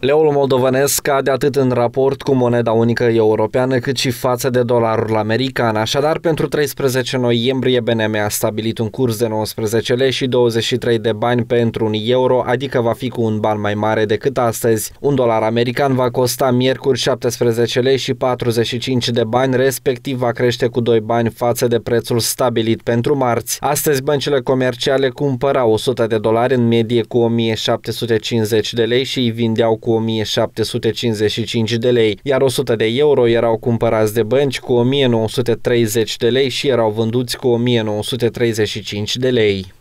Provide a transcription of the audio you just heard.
Leul moldovenesc scade atât în raport cu moneda unică europeană, cât și față de dolarul american. Așadar, pentru 13 noiembrie, BNM a stabilit un curs de 19 lei și 23 de bani pentru un euro, adică va fi cu un ban mai mare decât astăzi. Un dolar american va costa miercuri 17 lei și 45 de bani, respectiv va crește cu 2 bani față de prețul stabilit pentru marți. Astăzi, băncile comerciale cumpărau 100 de dolari în medie cu 1750 de lei și îi vindeau cu 1755 de lei, iar 100 de euro erau cumpărați de bănci cu 1930 de lei și erau vânduți cu 1935 de lei.